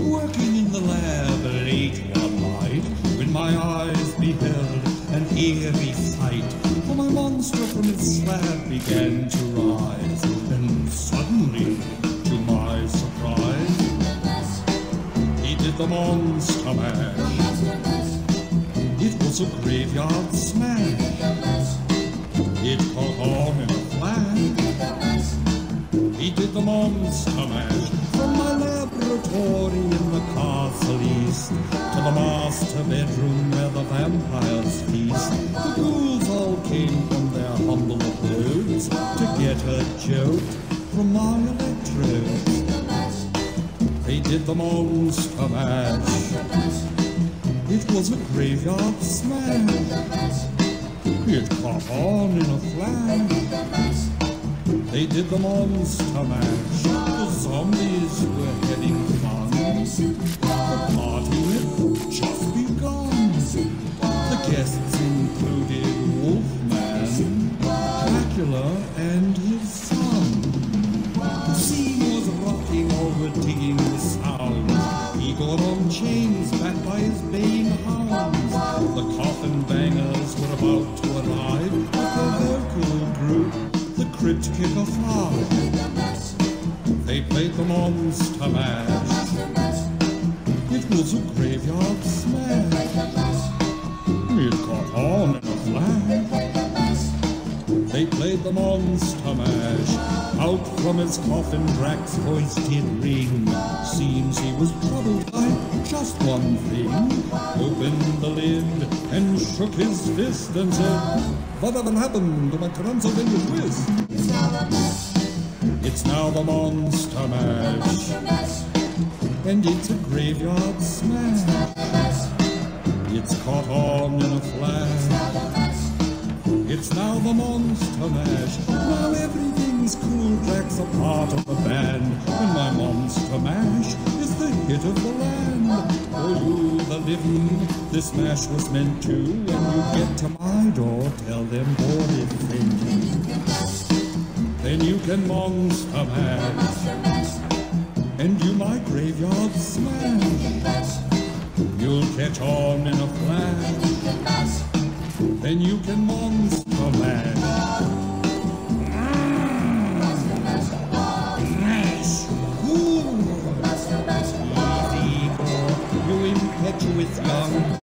working in the lab late one night when my eyes beheld an eerie sight. For my monster from its slab began to rise, and suddenly, to my surprise, he did the monster mash. It was a graveyard smash. It caught on in a flash. He did the monster mash laboratory in the castle east to the master bedroom where the vampires feast. The ghouls all came from their humble abodes to get a jolt from my electrodes. They did the monster mash. It was a graveyard smash. It caught on in a flash. They did the monster mash. The zombies were heading. The party had just begun. The guests included Wolfman, Dracula, and his son. The scene was rocking over digging the sound. Igor on chains backed by his baying hounds. The coffin bangers were about to arrive with their vocal group, the Crypt Kicker Five. They played the monster mash. It was a graveyard smash. It caught on in a flash. They played the monster mash. Out from his coffin, Drac's voice did ring. Seems he was troubled by just one thing. Opened the lid and shook his fist and said, Whatever happened to my Transylvania twist? It's now the monster mash. And it's a graveyard smash. It's caught on in a flash. It's now the monster mash. Now everything's cool. Drac's a part of the band. And my monster mash is the hit of the land. For you, the living, this mash was meant to. When you get to my door, tell them board it Then you can monster mash. And you my graveyard smash. You'll catch on in a flash. Then you can monster mash.